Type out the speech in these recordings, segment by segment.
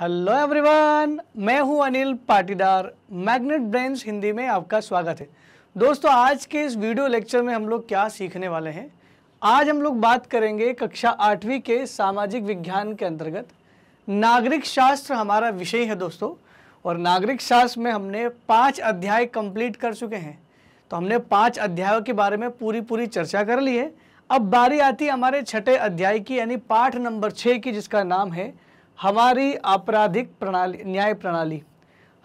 Hello everyone मैं हूँ Anil Patidar. Magnet Brains Hindi में आपका स्वागत है। दोस्तों, आज के इस वीडियो लेक्चर में हम लोग क्या सीखने वाले हैं? आज हम लोग बात करेंगे कक्षा आठवीं के सामाजिक विज्ञान के अंतर्गत। नागरिक शास्त्र हमारा विषय है, दोस्तों, और नागरिक शास्त्र में हमने पाँच अध्याय कंप्लीट कर चुके हैं। तो हमने पाँच अध्यायों के बारे में पूरी पूरी चर्चा कर ली है। अब बारी आती है हमारे छठे अध्याय की, यानी पाठ नंबर छः की, जिसका नाम है हमारी आपराधिक प्रणाली, न्याय प्रणाली।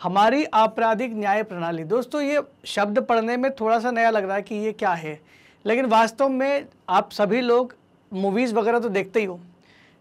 हमारी आपराधिक न्याय प्रणाली। दोस्तों, ये शब्द पढ़ने में थोड़ा सा नया लग रहा है कि ये क्या है। लेकिन वास्तव में आप सभी लोग मूवीज़ वगैरह तो देखते ही हो।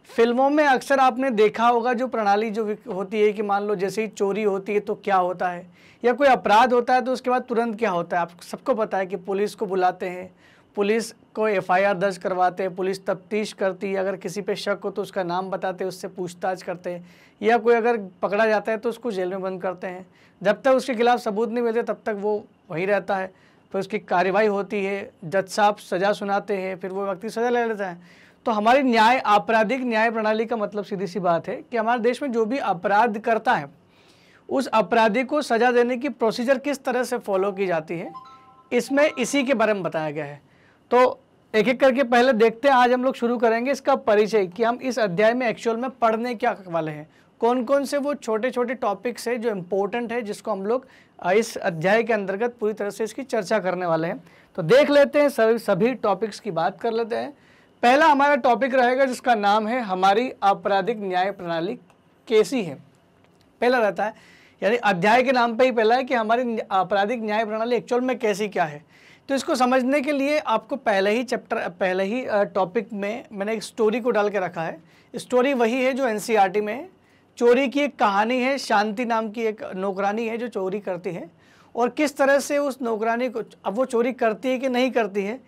फ़िल्मों में अक्सर आपने देखा होगा जो प्रणाली जो होती है कि मान लो जैसे ही चोरी होती है तो क्या होता है? या कोई अपराध होता है तो उसके बाद तुरंत क्या होता है? आप सबको पता है कि पुलिस को बुलाते हैं पुलिस को एफआईआर दर्ज करवाते हैं, पुलिस तफ्तीश करती है, अगर किसी पे शक हो तो उसका नाम बताते उससे पूछताछ करते हैं, या कोई अगर पकड़ा जाता है तो उसको जेल में बंद करते हैं। जब तक उसके खिलाफ सबूत नहीं मिलते, तब तक वो वहीं रहता है। फिर उसकी कार्रवाई होती है, जज साहब सज़ा सुनाते हैं, फिर वो व्यक्ति सज़ा ले लेता है। तो हमारी न्याय, आपराधिक न्याय प्रणाली का मतलब सीधी सी बात है कि हमारे देश में जो भी अपराध करता है, उस अपराधी को सज़ा देने की प्रोसीजर किस तरह से फॉलो की जाती है, इसमें इसी के बारे में बताया गया है। तो एक एक करके पहले देखते हैं, आज हम लोग शुरू करेंगे इसका परिचय कि हम इस अध्याय में एक्चुअल में पढ़ने क्या वाले हैं। कौन कौन से वो छोटे छोटे टॉपिक्स है जो इम्पोर्टेंट है, जिसको हम लोग इस अध्याय के अंतर्गत पूरी तरह से इसकी चर्चा करने वाले हैं। तो देख लेते हैं, सभी सभी टॉपिक्स की बात कर लेते हैं। पहला हमारा टॉपिक रहेगा, जिसका नाम है हमारी आपराधिक न्याय प्रणाली कैसी है। पहला रहता है, यानी अध्याय के नाम पे ही पहला है कि हमारी आपराधिक न्याय प्रणाली एक्चुअल में कैसी क्या है। तो इसको समझने के लिए आपको पहले ही चैप्टर पहले ही टॉपिक में मैंने एक स्टोरी को डाल के रखा है। स्टोरी वही है जो एन में है। चोरी की एक कहानी है, शांति नाम की एक नौकरानी है जो चोरी करती है। और किस तरह से उस नौकरानी को, अब वो चोरी करती है कि नहीं करती है,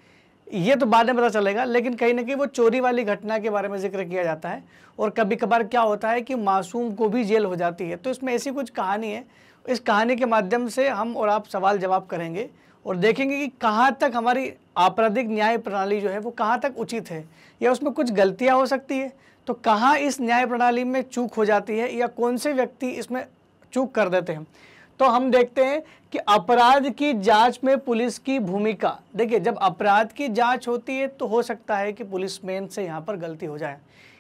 ये तो बाद में पता चलेगा, लेकिन कहीं ना कहीं वो चोरी वाली घटना के बारे में ज़िक्र किया जाता है। और कभी कभार क्या होता है कि मासूम को भी जेल हो जाती है। तो इसमें ऐसी कुछ कहानी है। इस कहानी के माध्यम से हम और आप सवाल जवाब करेंगे। और देखेंगे कि कहाँ तक हमारी आपराधिक न्याय प्रणाली जो है वो कहाँ तक उचित है, या उसमें कुछ गलतियाँ हो सकती है तो कहाँ इस न्याय प्रणाली में चूक हो जाती है, या कौन से व्यक्ति इसमें चूक कर देते हैं। तो हम देखते हैं कि अपराध की जाँच में पुलिस की भूमिका। देखिए, जब अपराध की जाँच होती है तो हो सकता है कि पुलिसमैन से यहाँ पर गलती हो जाए।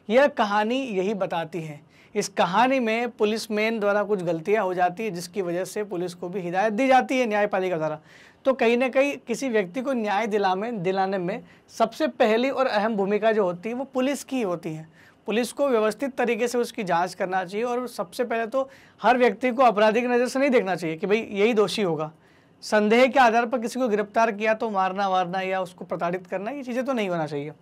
यह कहानी यही बताती है। इस कहानी में पुलिसमैन द्वारा कुछ गलतियाँ हो जाती है, जिसकी वजह से पुलिस को भी हिदायत दी जाती है न्यायपालिका द्वारा। तो कहीं ना कहीं किसी व्यक्ति को न्याय दिला में, दिलाने में सबसे पहली और अहम भूमिका जो होती है, वो पुलिस की होती है। पुलिस को व्यवस्थित तरीके से उसकी जाँच करना चाहिए और सबसे पहले तो हर व्यक्ति को आपराधिक नज़र से नहीं देखना चाहिए कि भाई यही दोषी होगा। संदेह के आधार पर किसी को गिरफ़्तार किया तो मारना, वारना या उसको प्रताड़ित करना, ये चीज़ें तो नहीं होना चाहिए।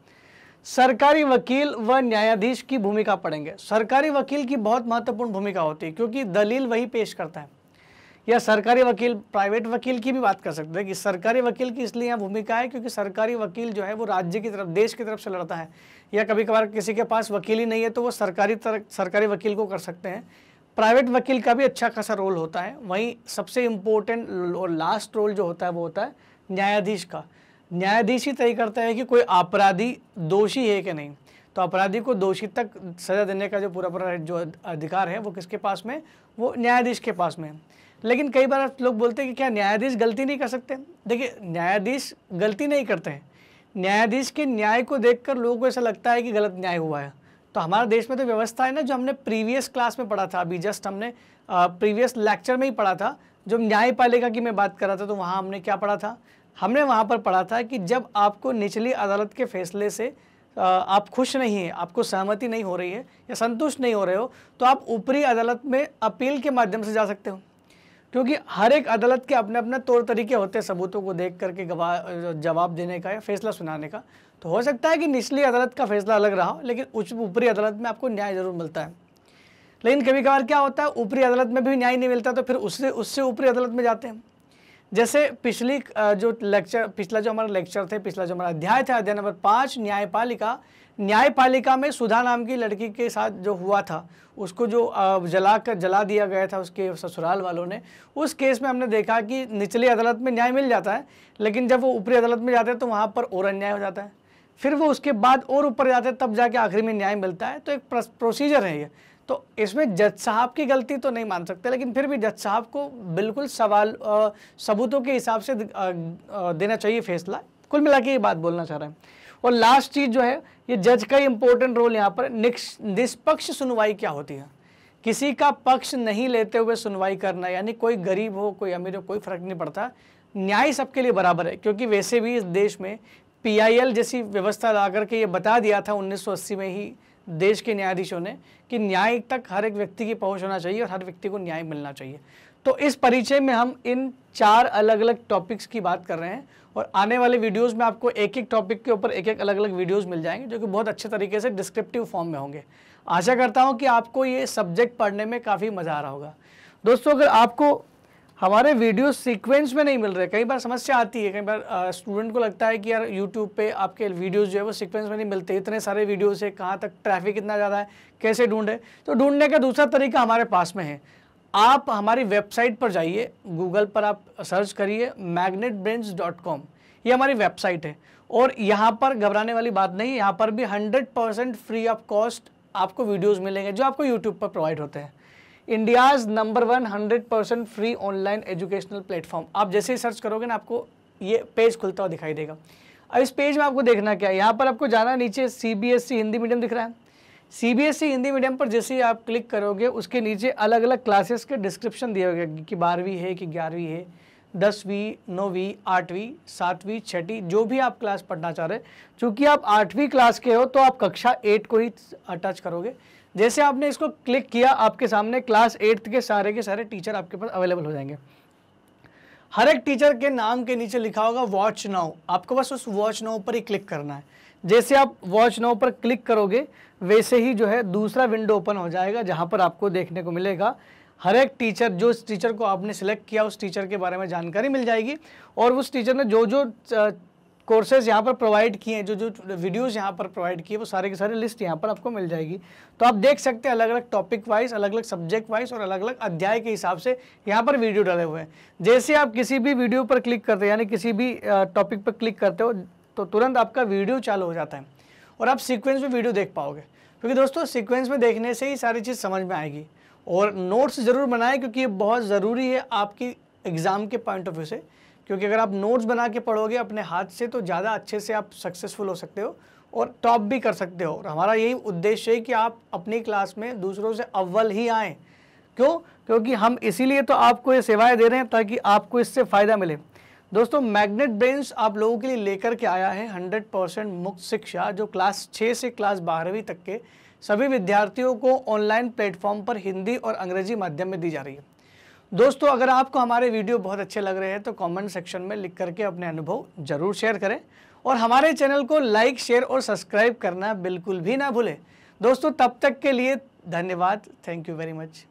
सरकारी वकील व न्यायाधीश की भूमिका पढ़ेंगे। सरकारी वकील की बहुत महत्वपूर्ण भूमिका होती है, क्योंकि दलील वही पेश करता है। या सरकारी वकील प्राइवेट वकील की भी बात कर सकते हैं। कि सरकारी वकील की इसलिए यहाँ भूमिका है क्योंकि सरकारी वकील जो है वो राज्य की तरफ़, देश की तरफ़ से लड़ता है। या कभी कभार किसी के पास वकील ही नहीं है तो वो सरकारी तरह, सरकारी वकील को कर सकते हैं। प्राइवेट वकील का भी अच्छा खासा रोल होता है। वहीं सबसे इम्पोर्टेंट और लास्ट रोल जो होता है वो होता है न्यायाधीश का। न्यायाधीश ही तय करता है कि कोई अपराधी दोषी है कि नहीं। तो अपराधी को दोषी तक सज़ा देने का जो पूरा पूरा जो अधिकार है वो किसके पास में? वो न्यायाधीश के पास में। लेकिन कई बार लोग बोलते हैं कि क्या न्यायाधीश गलती नहीं कर सकते? देखिए, न्यायाधीश गलती नहीं करते हैं। न्यायाधीश के न्याय को देखकर लोगों को ऐसा लगता है कि गलत न्याय हुआ है। तो हमारे देश में तो व्यवस्था है ना, जो हमने प्रीवियस क्लास में पढ़ा था, अभी जस्ट हमने प्रीवियस लेक्चर में ही पढ़ा था। जब न्यायपालिका की मैं बात कर रहा था तो वहाँ हमने क्या पढ़ा था? हमने वहाँ पर पढ़ा था कि जब आपको निचली अदालत के फैसले से आप खुश नहीं हैं, आपको सहमति नहीं हो रही है या संतुष्ट नहीं हो रहे हो तो आप ऊपरी अदालत में अपील के माध्यम से जा सकते हो। क्योंकि हर एक अदालत के अपने अपने तौर तरीके होते हैं सबूतों को देख करके गवाह जवाब देने का या फैसला सुनाने का। तो हो सकता है कि निचली अदालत का फैसला अलग रहा हो, लेकिन उच्च ऊपरी अदालत में आपको न्याय ज़रूर मिलता है। लेकिन कभी कभार क्या होता है, ऊपरी अदालत में भी न्याय नहीं मिलता तो फिर उससे उससे ऊपरी अदालत में जाते हैं। जैसे पिछली जो लेक्चर पिछला जो हमारा लेक्चर थे, पिछला जो हमारा अध्याय था, अध्याय नंबर पाँच, न्यायपालिका न्यायपालिका में सुधा नाम की लड़की के साथ जो हुआ था, उसको जो जला कर जला दिया गया था उसके ससुराल वालों ने, उस केस में हमने देखा कि निचली अदालत में न्याय मिल जाता है, लेकिन जब वो ऊपरी अदालत में जाते हैं तो वहाँ पर और अन्याय हो जाता है। फिर वो उसके बाद और ऊपर जाते हैं, तब जाके आखिरी में न्याय मिलता है तो एक प्रोसीजर है ये। तो इसमें जज साहब की गलती तो नहीं मान सकते, लेकिन फिर भी जज साहब को बिल्कुल सवाल सबूतों के हिसाब से देना चाहिए फैसला। कुल मिला के ये बात बोलना चाह रहे हैं। और लास्ट चीज़ जो है, ये जज का इंपॉर्टेंट रोल यहाँ पर निष्पक्ष सुनवाई क्या होती है? किसी का पक्ष नहीं लेते हुए सुनवाई करना, यानी कोई गरीब हो, कोई अमीर हो, कोई फ़र्क नहीं पड़ता। न्याय सबके लिए बराबर है, क्योंकि वैसे भी इस देश में पीआईएल जैसी व्यवस्था ला करके ये बता दिया था 1980 में ही देश के न्यायाधीशों ने कि न्याय तक हर एक व्यक्ति की पहुँच होना चाहिए और हर व्यक्ति को न्याय मिलना चाहिए। तो इस परिचय में हम इन चार अलग अलग टॉपिक्स की बात कर रहे हैं और आने वाले वीडियोस में आपको एक एक टॉपिक के ऊपर एक एक अलग अलग वीडियोस मिल जाएँगे जो कि बहुत अच्छे तरीके से डिस्क्रिप्टिव फॉर्म में होंगे। आशा करता हूँ कि आपको ये सब्जेक्ट पढ़ने में काफ़ी मज़ा आ रहा होगा। दोस्तों, अगर आपको हमारे वीडियो सीक्वेंस में नहीं मिल रहे। कई बार समस्या आती है, कई बार स्टूडेंट को लगता है कि यार यूट्यूब पे आपके वीडियोस जो है वो सीक्वेंस में नहीं मिलते। इतने सारे वीडियोस है, कहाँ तक ट्रैफ़िक इतना ज़्यादा है, कैसे ढूंढे? तो ढूँढने का दूसरा तरीका हमारे पास में है। आप हमारी वेबसाइट पर जाइए गूगल पर आप सर्च करिए मैगनेट ये हमारी वेबसाइट है। और यहाँ पर घबराने वाली बात नहीं यहाँ पर भी हंड्रेड फ्री ऑफ़ कॉस्ट आपको वीडियोज़ मिलेंगे, जो आपको यूट्यूब पर प्रोवाइड होते हैं। India's number one hundred percent free online educational platform आप जैसे ही सर्च करोगे ना, आपको ये पेज खुलता हुआ दिखाई देगा। अब इस पेज में आपको देखना क्या है? यहाँ पर आपको जाना नीचे C B S E Hindi medium दिख रहा है। C B S E Hindi medium पर जैसे ही आप क्लिक करोगे, उसके नीचे अलग अलग क्लासेस के डिस्क्रिप्शन दिए हुए कि बारहवीं है, कि ग्यारहवीं है, दसवीं, नौवीं, आठवीं, सातवीं, छठी, जो भी आप क्लास पढ़ना चाह रहे हैं। चूँकि आप आठवीं क्लास के हो तो आप कक्षा एट को ही टच करोगे। जैसे आपने इसको क्लिक किया, आपके सामने क्लास एट्थ के सारे के सारे टीचर आपके पास अवेलेबल हो जाएँगे। हर एक टीचर के नाम के नीचे लिखा होगा वॉच नाउ आपको बस उस वॉच नाउ पर ही क्लिक करना है। जैसे आप वॉच नाउ पर क्लिक करोगे, वैसे ही जो है दूसरा विंडो ओपन हो जाएगा, जहाँ पर आपको देखने को मिलेगा। हर एक टीचर जो इस टीचर को आपने सिलेक्ट किया, उस टीचर के बारे में जानकारी मिल जाएगी। और उस टीचर ने जो जो कोर्सेज यहाँ पर प्रोवाइड किए हैं, जो जो वीडियोज़ यहाँ पर प्रोवाइड किए वो सारे के सारे लिस्ट यहाँ पर आपको मिल जाएगी। तो आप देख सकते हैं अलग अलग टॉपिक वाइज अलग अलग सब्जेक्ट वाइज और अलग अलग अध्याय के हिसाब से यहाँ पर वीडियो डाले हुए हैं। जैसे आप किसी भी वीडियो पर क्लिक करते हैं, यानी किसी भी टॉपिक पर क्लिक करते हो तो तुरंत आपका वीडियो चालू हो जाता है और आप सीक्वेंस में वीडियो देख पाओगे। क्योंकि दोस्तों सीक्वेंस में देखने से ही सारी चीज़ समझ में आएगी और नोट्स ज़रूर बनाएँ, क्योंकि ये बहुत ज़रूरी है आपकी एग्ज़ाम के पॉइंट ऑफ़ व्यू से। क्योंकि अगर आप नोट्स बना के पढ़ोगे अपने हाथ से तो ज़्यादा अच्छे से आप सक्सेसफुल हो सकते हो और टॉप भी कर सकते हो। और हमारा यही उद्देश्य है कि आप अपनी क्लास में दूसरों से अव्वल ही आएँ। क्यों? क्योंकि हम इसीलिए तो आपको ये सेवाएँ दे रहे हैं ताकि आपको इससे फ़ायदा मिले। दोस्तों मैग्नेट ब्रेन्स आप लोगों के लिए लेकर के आया है 100 परसेंट मुक्त शिक्षा, जो क्लास 6 से क्लास बारहवीं तक के सभी विद्यार्थियों को ऑनलाइन प्लेटफॉर्म पर हिंदी और अंग्रेज़ी माध्यम में दी जा रही है। दोस्तों, अगर आपको हमारे वीडियो बहुत अच्छे लग रहे हैं तो कमेंट सेक्शन में लिख करके अपने अनुभव ज़रूर शेयर करें। और हमारे चैनल को लाइक शेयर और सब्सक्राइब करना बिल्कुल भी ना भूलें। दोस्तों, तब तक के लिए धन्यवाद। Thank you very much